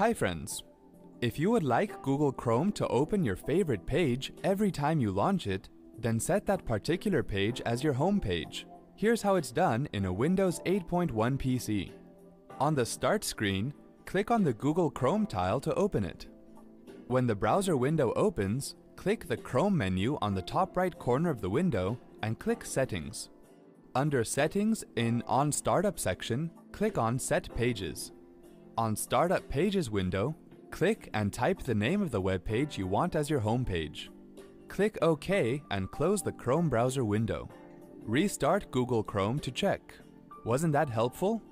Hi friends! If you would like Google Chrome to open your favorite page every time you launch it, then set that particular page as your home page. Here's how it's done in a Windows 8.1 PC. On the Start screen, click on the Google Chrome tile to open it. When the browser window opens, click the Chrome menu on the top right corner of the window and click Settings. Under Settings in On Startup section, click on Set Pages. On Startup Pages window, click and type the name of the web page you want as your home page. Click OK and close the Chrome browser window. Restart Google Chrome to check. Wasn't that helpful?